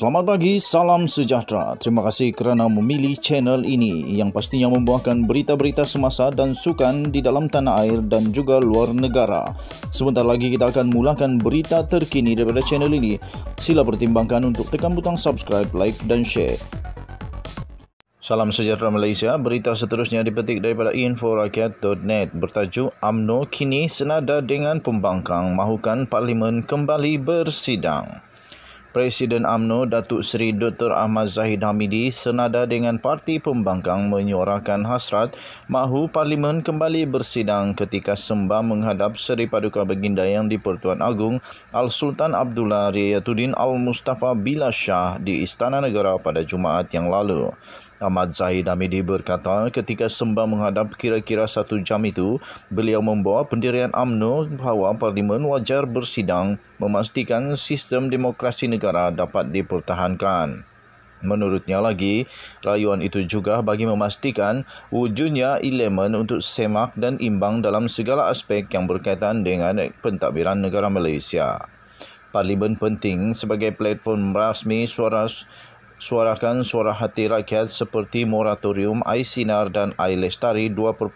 Selamat pagi, salam sejahtera. Terima kasih kerana memilih channel ini yang pastinya membuahkan berita-berita semasa dan sukan di dalam tanah air dan juga luar negara. Sebentar lagi kita akan mulakan berita terkini daripada channel ini. Sila pertimbangkan untuk tekan butang subscribe, like dan share. Salam sejahtera Malaysia. Berita seterusnya dipetik daripada inforakyat.net bertajuk AMNO kini senada dengan pembangkang mahukan parlimen kembali bersidang. Presiden AMNO Datuk Seri Dr. Ahmad Zahid Hamidi senada dengan parti pembangkang menyuarakan hasrat mahu Parlimen kembali bersidang ketika sembah menghadap Seri Paduka Baginda yang di-Pertuan Agong Al-Sultan Abdullah Riyatuddin Al-Mustafa Bila Shah di Istana Negara pada Jumaat yang lalu. Ahmad Zahid Hamidi berkata ketika sembah menghadap kira-kira satu jam itu, beliau membawa pendirian AMNO bahawa Parlimen wajar bersidang memastikan sistem demokrasi negara dapat dipertahankan. Menurutnya lagi, rayuan itu juga bagi memastikan wujudnya elemen untuk semak dan imbang dalam segala aspek yang berkaitan dengan pentadbiran negara Malaysia. Parlimen penting sebagai platform rasmi suara suarakan suara hati rakyat seperti moratorium air sinar dan air lestari 2.0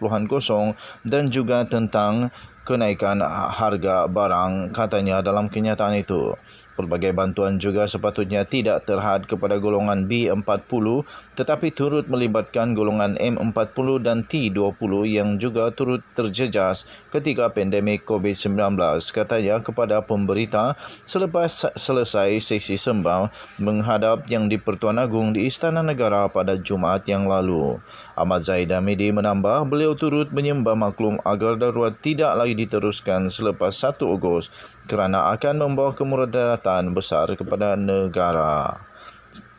dan juga tentang kenaikan harga barang katanya dalam kenyataan itu. Pelbagai bantuan juga sepatutnya tidak terhad kepada golongan B40 tetapi turut melibatkan golongan M40 dan T20 yang juga turut terjejas ketika pandemik COVID-19 katanya kepada pemberita selepas selesai sesi sembah menghadap yang di Pertuan Agong di Istana Negara pada Jumaat yang lalu. Ahmad Zaid Hamidi menambah beliau turut menyembah maklum agar darurat tidak lagi diteruskan selepas 1 Ogos kerana akan membawa kemudaratan besar kepada negara.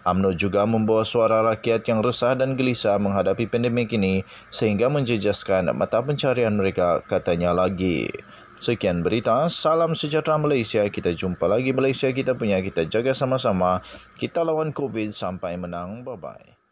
UMNO juga membawa suara rakyat yang resah dan gelisah menghadapi pandemik ini sehingga menjejaskan mata pencarian mereka katanya lagi. Sekian berita, salam sejahtera Malaysia. Kita jumpa lagi Malaysia kita punya, kita jaga sama-sama. Kita lawan COVID sampai menang. Bye-bye.